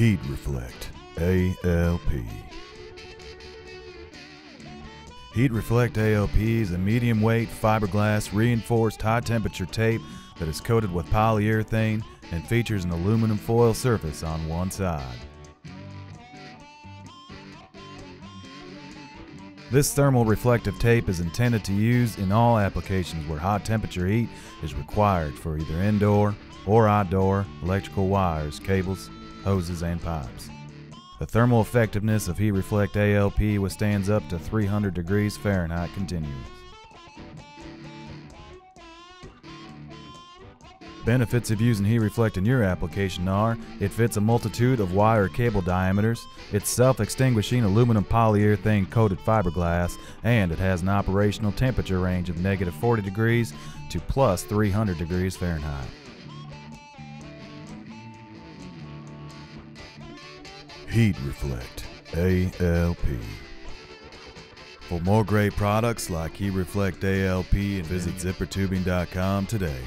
Heat Reflect ALP. Heat Reflect ALP is a medium weight fiberglass reinforced high temperature tape that is coated with polyurethane and features an aluminum foil surface on one side. This thermal reflective tape is intended to use in all applications where hot temperature heat is required for either indoor or outdoor electrical wires, cables, hoses, and pipes. The thermal effectiveness of Heat Reflect ALP withstands up to 300 degrees Fahrenheit continuous. Benefits of using Heat Reflect in your application are it fits a multitude of wire or cable diameters, it's self extinguishing aluminum polyurethane coated fiberglass, and it has an operational temperature range of negative 40 degrees to plus 300 degrees Fahrenheit. Heat Reflect ALP. For more great products like Heat Reflect ALP, and visit zippertubing.com today.